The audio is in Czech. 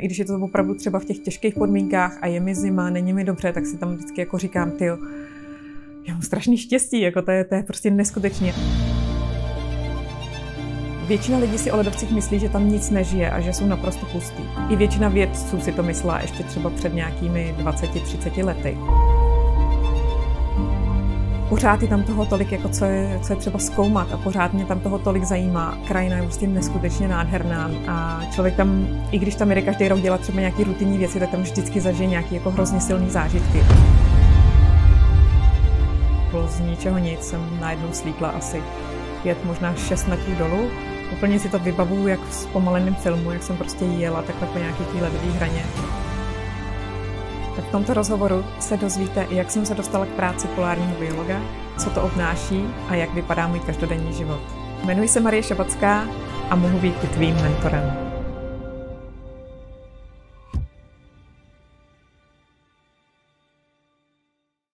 I když je to opravdu třeba v těch těžkých podmínkách a je mi zima, není mi dobře, tak si tam vždycky jako říkám, ty já mám strašný štěstí, jako to je, to je prostě neskutečně. Většina lidí si o ledovcích myslí, že tam nic nežije a že jsou naprosto pustý. I většina vědců si to myslela ještě třeba před nějakými 20-30 lety. Pořád je tam toho tolik, jako co, je, co je třeba zkoumat a pořád mě tam toho tolik zajímá. Krajina je prostě neskutečně nádherná a člověk tam, i když tam jde každý rok dělat třeba nějaký rutinní věci, tak tam vždycky zažije nějaký jako hrozně silný zážitky. Bylo z ničeho nic, jsem najednou slíkla asi pět, možná šest metrů dolů Úplně si to vybavuju jak v zpomaleném filmu, jak jsem prostě jela takhle po nějaký té ledové hraně. Tak v tomto rozhovoru se dozvíte, jak jsem se dostala k práci polárního biologa, co to obnáší a jak vypadá můj každodenní život. Jmenuji se Marie Šabatská a mohu být i tvým mentorem.